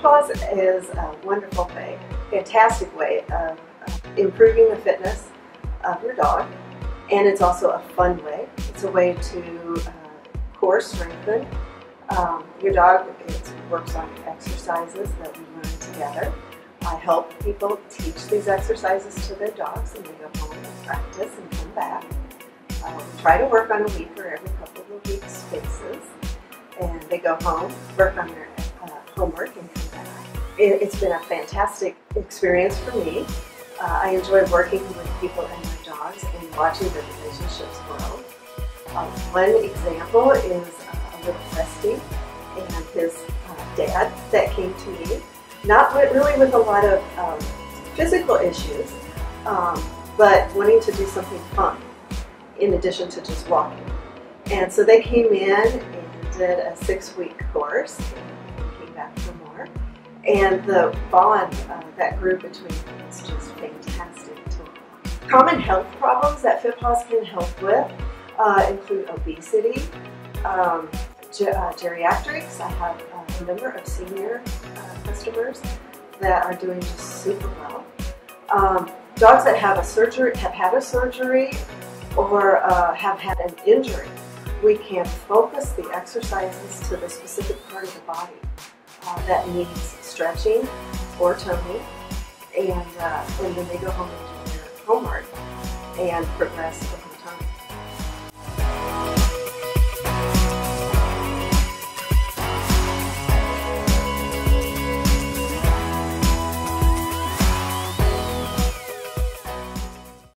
FitPaws is a wonderful thing, fantastic way of improving the fitness of your dog. And it's also a fun way. It's a way to uh, core strengthen. Um, your dog It works on exercises that we learn together. I help people teach these exercises to their dogs and they go home and practice and come back. Um, try to work on a week or every couple of weeks basis. And they go home, work on their uh, homework and. It, has been a fantastic experience for me. Uh, I enjoy working with people and their dogs and watching their relationships grow. Uh, one example is uh, a little Resty and his uh, dad that came to me not really with a lot of um, physical issues, um, but wanting to do something fun in addition to just walking. And so they came in and did a six-week course and came back for more. And the bond uh, that grew between them is just fantastic. Common health problems that FitPaws can help with uh, include obesity, um, ge uh, geriatrics. I have a number of senior uh, customers that are doing just super well. Um, dogs that have a surgery, have had a surgery, or uh, have had an injury, we can focus the exercises to the specific part of the body uh, that needs stretching or toning, and, uh, and then they go home and do their homework and progress